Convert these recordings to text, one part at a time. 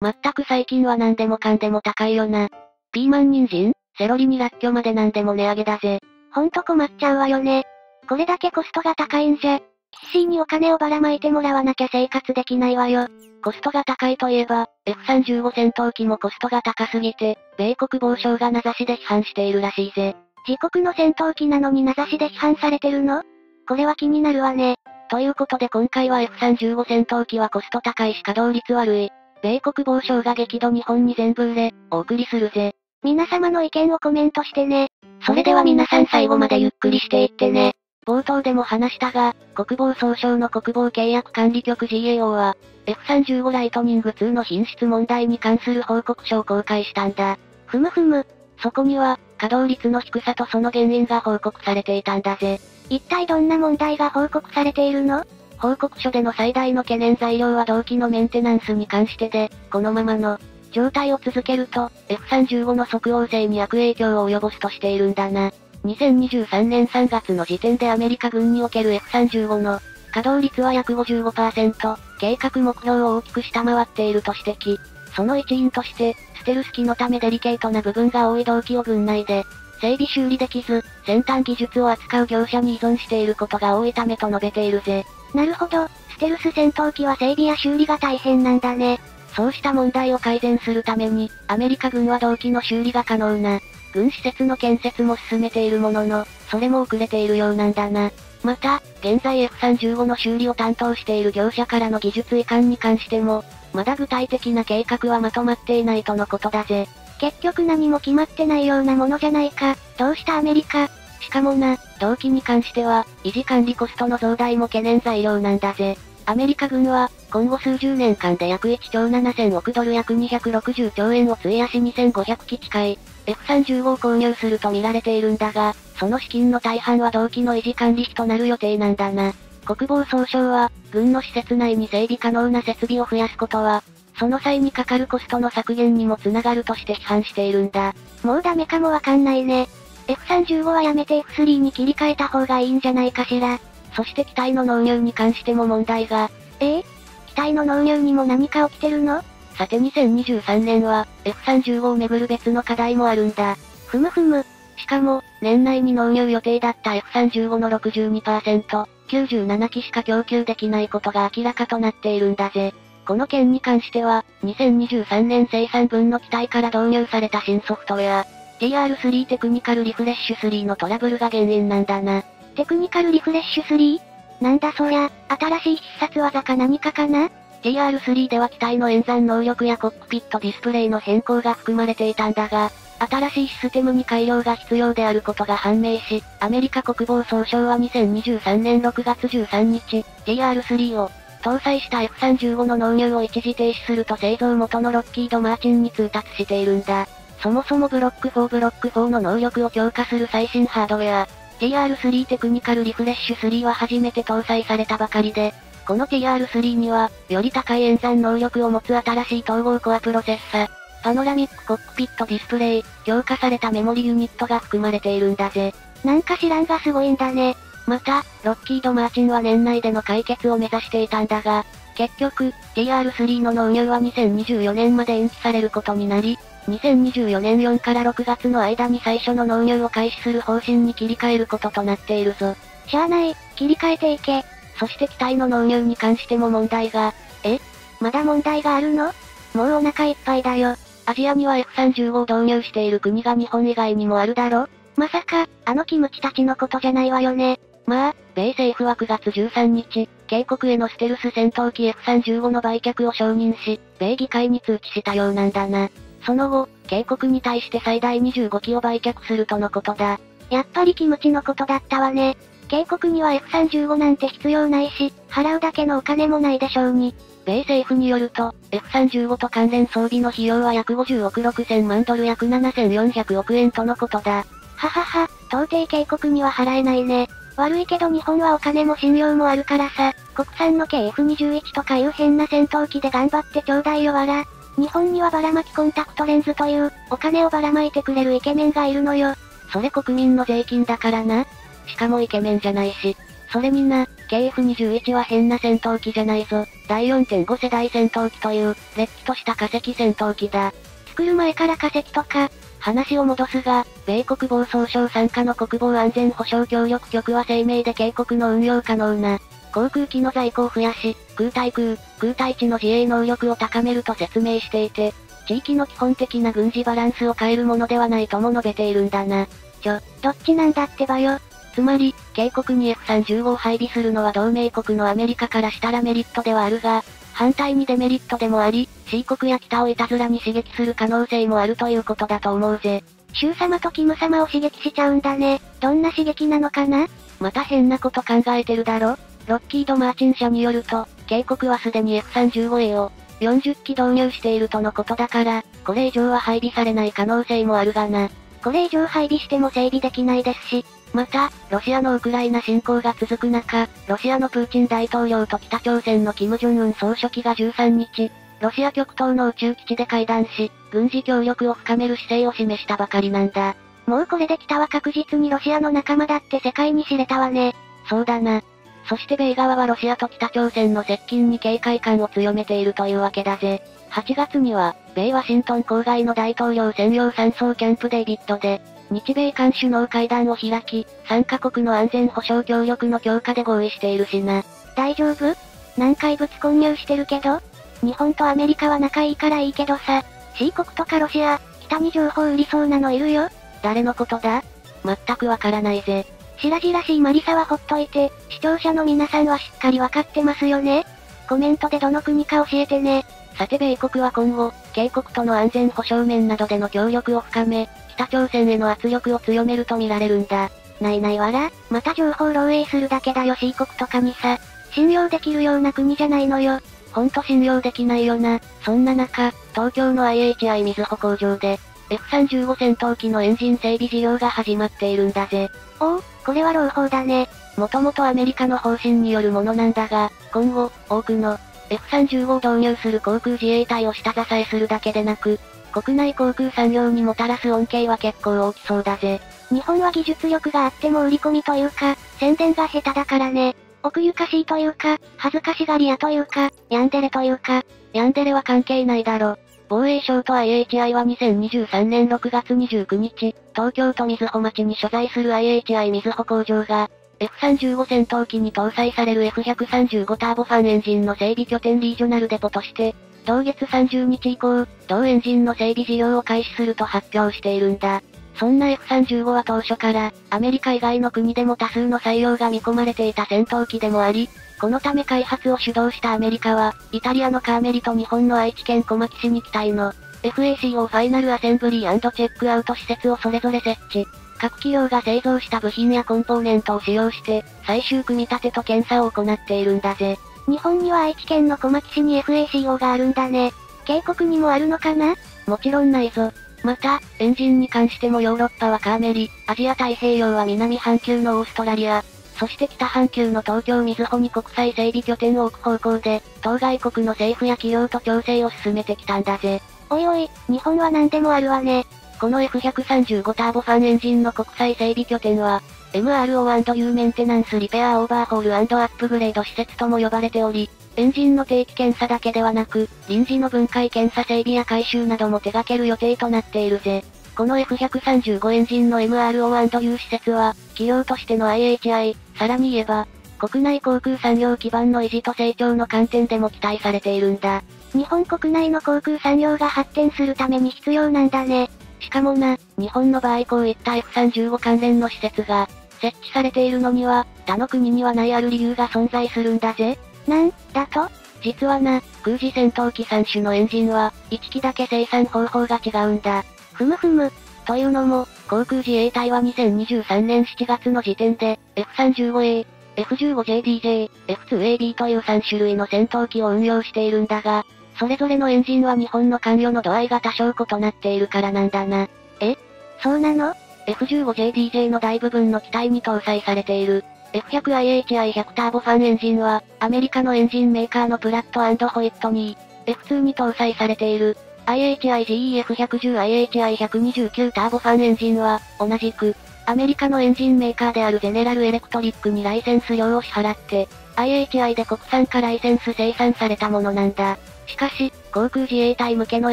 まったく最近は何でもかんでも高いよな。ピーマン人参、セロリにラッキョまで何でも値上げだぜ。ほんと困っちゃうわよね。これだけコストが高いんじゃ、必死にお金をばらまいてもらわなきゃ生活できないわよ。コストが高いといえば、F35 戦闘機もコストが高すぎて、米国防省が名指しで批判しているらしいぜ。自国の戦闘機なのに名指しで批判されてるの？これは気になるわね。ということで今回は F35 戦闘機はコスト高いし稼働率悪い。米国防省が激怒日本に全部売れ、お送りするぜ。皆様の意見をコメントしてね。それでは皆さん最後までゆっくりしていってね。冒頭でも話したが、国防総省の国防契約管理局 GAO は、F35 ライトニング2の品質問題に関する報告書を公開したんだ。ふむふむ。そこには、稼働率の低さとその原因が報告されていたんだぜ。一体どんな問題が報告されているの？報告書での最大の懸念材料は動機のメンテナンスに関してで、このままの状態を続けると、F35 の即応性に悪影響を及ぼすとしているんだな。2023年3月の時点でアメリカ軍における F35 の稼働率は約55%、計画目標を大きく下回っていると指摘。その一因として、ステルス機のためデリケートな部分が多い動機を軍内で、整備修理できず、先端技術を扱う業者に依存していることが多いためと述べているぜ。なるほど、ステルス戦闘機は整備や修理が大変なんだね。そうした問題を改善するために、アメリカ軍は同機の修理が可能な、軍施設の建設も進めているものの、それも遅れているようなんだな。また、現在 F35 の修理を担当している業者からの技術移管に関しても、まだ具体的な計画はまとまっていないとのことだぜ。結局何も決まってないようなものじゃないか。どうしたアメリカ？しかもな、同期に関しては、維持管理コストの増大も懸念材料なんだぜ。アメリカ軍は、今後数十年間で約1兆7000億ドル約260兆円を費やし2500機近い、F35 を購入すると見られているんだが、その資金の大半は同期の維持管理費となる予定なんだな。国防総省は、軍の施設内に整備可能な設備を増やすことは、その際にかかるコストの削減にもつながるとして批判しているんだ。もうダメかもわかんないね。F35 はやめて F3 に切り替えた方がいいんじゃないかしら。そして機体の納入に関しても問題が。え？え機体の納入にも何か起きてるの？さて2023年は、F35 をめぐる別の課題もあるんだ。ふむふむ。しかも、年内に納入予定だった F35 の62%、97機しか供給できないことが明らかとなっているんだぜ。この件に関しては、2023年生産分の機体から導入された新ソフトウェア、TR3 テクニカルリフレッシュ3のトラブルが原因なんだな。テクニカルリフレッシュ 3? なんだそりゃ、新しい必殺技か何かかな？TR3 では機体の演算能力やコックピットディスプレイの変更が含まれていたんだが、新しいシステムに改良が必要であることが判明し、アメリカ国防総省は2023年6月13日、TR3 を搭載した F35 の納入を一時停止すると製造元のロッキード・マーチンに通達しているんだ。そもそもブロック4ブロック4の能力を強化する最新ハードウェア、TR3 テクニカルリフレッシュ3は初めて搭載されたばかりで、この TR3 には、より高い演算能力を持つ新しい統合コアプロセッサ、パノラミックコックピットディスプレイ、強化されたメモリユニットが含まれているんだぜ。なんか知らんがすごいんだね。また、ロッキード・マーチンは年内での解決を目指していたんだが、結局、TR3 の納入は2024年まで延期されることになり、2024年4から6月の間に最初の納入を開始する方針に切り替えることとなっているぞ。しゃあない、切り替えていけ。そして機体の納入に関しても問題が。え？まだ問題があるの？もうお腹いっぱいだよ。アジアには F35 を導入している国が日本以外にもあるだろまさか、あのキムチたちのことじゃないわよね。まあ、米政府は9月13日、警国へのステルス戦闘機 F35 の売却を承認し、米議会に通知したようなんだな。その後、警国に対して最大25機を売却するとのことだ。やっぱりキムチのことだったわね。警国には F35 なんて必要ないし、払うだけのお金もないでしょうに。米政府によると、F35 と関連装備の費用は約50億6000万ドル約7400億円とのことだ。ははは、到底警国には払えないね。悪いけど日本はお金も信用もあるからさ、国産の KF21 とかいう変な戦闘機で頑張ってちょうだいよわら。日本にはばらまきコンタクトレンズという、お金をばらまいてくれるイケメンがいるのよ。それ国民の税金だからな。しかもイケメンじゃないし。それにな、KF-21 は変な戦闘機じゃないぞ。第4.5世代戦闘機という、れっきとした化石戦闘機だ。作る前から化石とか、話を戻すが、米国防総省参加の国防安全保障協力局は声明で警告の運用可能な、航空機の在庫を増やし、空対空、空対地の自衛能力を高めると説明していて、地域の基本的な軍事バランスを変えるものではないとも述べているんだな。ちょ、どっちなんだってばよ。つまり、警告に F35 を配備するのは同盟国のアメリカからしたらメリットではあるが、反対にデメリットでもあり、C 国や北をいたずらに刺激する可能性もあるということだと思うぜ。シュウ様とキム様を刺激しちゃうんだね。どんな刺激なのかな？また変なこと考えてるだろ？ロッキード・マーチン社によると、警告はすでに F35A を40機導入しているとのことだから、これ以上は配備されない可能性もあるがな。これ以上配備しても整備できないですし、また、ロシアのウクライナ侵攻が続く中、ロシアのプーチン大統領と北朝鮮のキム・ジョンウン総書記が13日、ロシア極東の宇宙基地で会談し、軍事協力を深める姿勢を示したばかりなんだ。もうこれで北は確実にロシアの仲間だって世界に知れたわね。そうだな。そして米側はロシアと北朝鮮の接近に警戒感を強めているというわけだぜ。8月には、米ワシントン郊外の大統領専用山荘キャンプデイビッドで、日米韓首脳会談を開き、3カ国の安全保障協力の強化で合意しているしな。大丈夫？何回物混入してるけど？日本とアメリカは仲いいからいいけどさ、C 国とかロシア、北に情報売りそうなのいるよ。誰のことだ？全くわからないぜ。白々しいマリサはほっといて、視聴者の皆さんはしっかりわかってますよねコメントでどの国か教えてね。さて米国は今後、警国との安全保障面などでの協力を深め、北朝鮮への圧力を強めると見られるんだ。ないないわら、また情報漏洩するだけだよ C 国とかにさ。信用できるような国じゃないのよ。ほんと信用できないよ na。そんな中、東京の IHI 水穂工場で、F35 戦闘機のエンジン整備事業が始まっているんだぜ。おお、これは朗報だね。もともとアメリカの方針によるものなんだが、今後、多くの F35 を導入する航空自衛隊を下支えするだけでなく、国内航空産業にもたらす恩恵は結構大きそうだぜ。日本は技術力があっても売り込みというか、宣伝が下手だからね。奥ゆかしいというか、恥ずかしがり屋というか、ヤンデレというか、ヤンデレは関係ないだろ。防衛省と IHI は2023年6月29日、東京都水穂町に所在する IHI 水穂工場が、F35 戦闘機に搭載される F135 ターボファンエンジンの整備拠点リージョナルデポとして、同月30日以降、同エンジンの整備事業を開始すると発表しているんだ。そんな F35 は当初から、アメリカ以外の国でも多数の採用が見込まれていた戦闘機でもあり、このため開発を主導したアメリカは、イタリアのカーメリと日本の愛知県小牧市に機体の FACO ファイナルアセンブリーチェックアウト施設をそれぞれ設置。各企業が製造した部品やコンポーネントを使用して、最終組み立てと検査を行っているんだぜ。日本には愛知県の小牧市に FACO があるんだね。渓谷にもあるのかな？もちろんないぞ。また、エンジンに関してもヨーロッパはカーメリ、アジア太平洋は南半球のオーストラリア、そして北半球の東京水穂に国際整備拠点を置く方向で、当該国の政府や企業と調整を進めてきたんだぜ。おいおい、日本は何でもあるわね。この F135 ターボファンエンジンの国際整備拠点は、MRO&U メンテナンスリペアオーバーホールアップグレード施設とも呼ばれており、エンジンの定期検査だけではなく、臨時の分解検査整備や回収なども手掛ける予定となっているぜ。この F135 エンジンの MRO&U 施設は、企業としての IHI、さらに言えば、国内航空産業基盤の維持と成長の観点でも期待されているんだ。日本国内の航空産業が発展するために必要なんだね。しかもな、日本の場合こういった F35 関連の施設が、設置されているのには、他の国にはないある理由が存在するんだぜ。なんだと？実はな、空自戦闘機3種のエンジンは、1機だけ生産方法が違うんだ。ふむふむ。というのも、航空自衛隊は2023年7月の時点で、F35A、F15JDJ、F2AB という3種類の戦闘機を運用しているんだが、それぞれのエンジンは日本の関与の度合いが多少異なっているからなんだな。え？そうなの？?F15JDJ の大部分の機体に搭載されている、F100IHI100 ターボファンエンジンは、アメリカのエンジンメーカーのプラットホイットに、F2 に搭載されている、IHI GEF110IHI129 ターボファンエンジンは、同じく、アメリカのエンジンメーカーであるゼネラルエレクトリックにライセンス料を支払って、IHI で国産かライセンス生産されたものなんだ。しかし、航空自衛隊向けの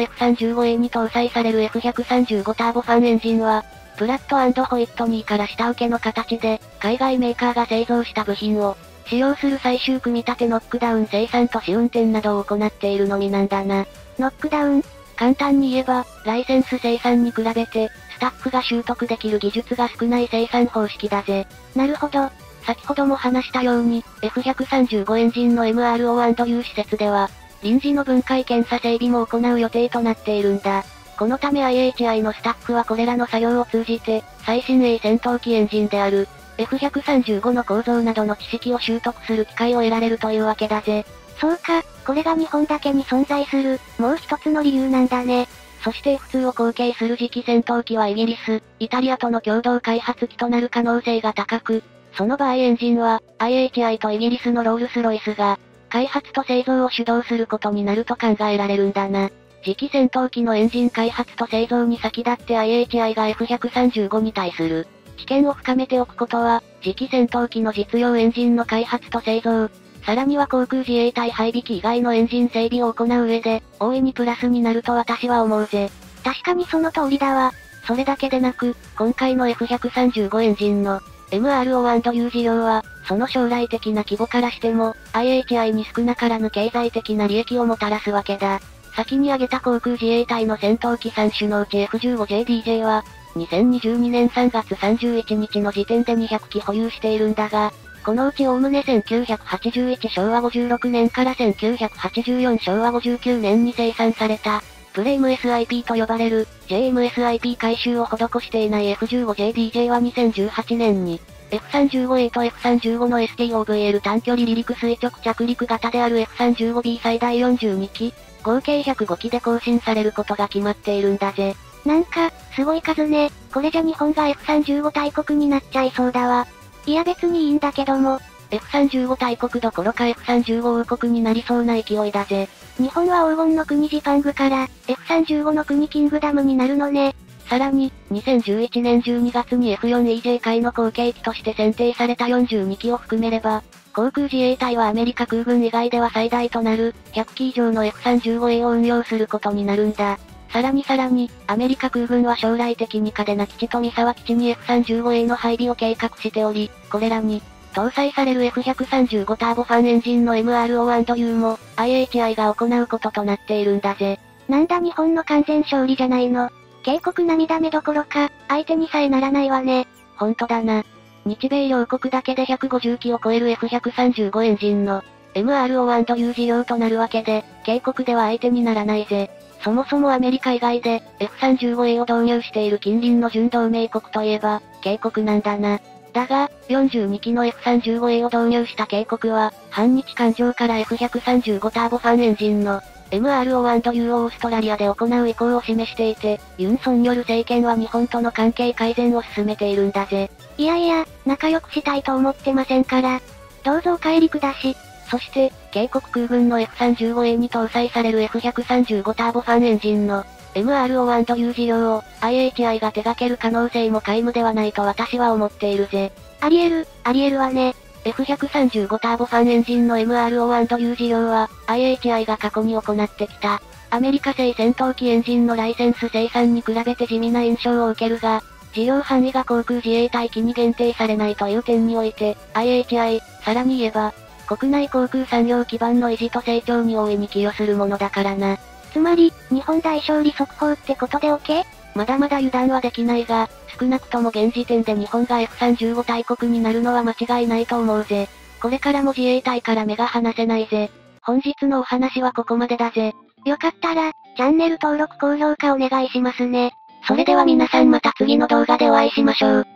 F35A に搭載される F135 ターボファンエンジンは、プラットホイットニーから下請けの形で、海外メーカーが製造した部品を、使用する最終組み立てノックダウン生産と試運転などを行っているのみなんだな。ノックダウン簡単に言えば、ライセンス生産に比べて、スタッフが習得できる技術が少ない生産方式だぜ。なるほど。先ほども話したように、F135 エンジンの MRO&U 施設では、臨時の分解検査整備も行う予定となっているんだ。このため IHI のスタッフはこれらの作業を通じて、最新鋭戦闘機エンジンである、F135 の構造などの知識を習得する機会を得られるというわけだぜ。そうか、これが日本だけに存在する、もう一つの理由なんだね。そして F2 を後継する次期戦闘機はイギリス、イタリアとの共同開発機となる可能性が高く、その場合エンジンは、IHI とイギリスのロールスロイスが、開発と製造を主導することになると考えられるんだな。次期戦闘機のエンジン開発と製造に先立って IHI が F135 に対する知見を深めておくことは、次期戦闘機の実用エンジンの開発と製造、さらには航空自衛隊配備機以外のエンジン整備を行う上で、大いにプラスになると私は思うぜ。確かにその通りだわ。それだけでなく、今回の F135 エンジンの MRO&U 事業は、その将来的な規模からしても、IHI に少なからぬ経済的な利益をもたらすわけだ。先に挙げた航空自衛隊の戦闘機3種のうち F15JDJ は、2022年3月31日の時点で200機保有しているんだが、このうちおおむね1981昭和56年から1984昭和59年に生産された、プレイム SIP と呼ばれる、JMSIP 回収を施していない F15JDJ は2018年に、F35A と F35 の STOVL 短距離離陸垂直着陸型である F35B 最大42機、合計105機で更新されることが決まっているんだぜ。なんか、すごい数ね。これじゃ日本が F35 大国になっちゃいそうだわ。いや別にいいんだけども、F35 大国どころか F35 王国になりそうな勢いだぜ。日本は黄金の国ジパングから、F35 の国キングダムになるのね。さらに、2011年12月に F4EJ 界の後継機として選定された42機を含めれば、航空自衛隊はアメリカ空軍以外では最大となる、100機以上の F35A を運用することになるんだ。さらにさらに、アメリカ空軍は将来的に嘉手納基地と三沢基地に F35A の配備を計画しており、これらに、搭載される F135 ターボファンエンジンの MRO&U も、IHI が行うこととなっているんだぜ。なんだ日本の完全勝利じゃないの。警告涙目どころか、相手にさえならないわね。ほんとだな。日米両国だけで150機を超える F135 エンジンの、MRO&U 事業となるわけで、警告では相手にならないぜ。そもそもアメリカ以外で F35A を導入している近隣の準同盟国といえば、警告なんだな。だが、42機の F35A を導入した警告は、反日艦上から F135 ターボファンエンジンの MRO&U をオーストラリアで行う意向を示していて、ユン・ソンによる政権は日本との関係改善を進めているんだぜ。いやいや、仲良くしたいと思ってませんから。どうぞお帰りくだし。そして、警告空軍の F35A に搭載される F135 ターボファンエンジンの MRO&U 事業を IHI が手掛ける可能性も皆無ではないと私は思っているぜ。あり得る、あり得るわね。F135 ターボファンエンジンの MRO&U 事業は IHI が過去に行ってきた。アメリカ製戦闘機エンジンのライセンス生産に比べて地味な印象を受けるが、事業範囲が航空自衛隊機に限定されないという点において、IHI、さらに言えば、国内航空産業基盤の維持と成長に大いに寄与するものだからな。つまり、日本大勝利速報ってことで OK? まだまだ油断はできないが、少なくとも現時点で日本が F35 大国になるのは間違いないと思うぜ。これからも自衛隊から目が離せないぜ。本日のお話はここまでだぜ。よかったら、チャンネル登録高評価お願いしますね。それでは皆さんまた次の動画でお会いしましょう。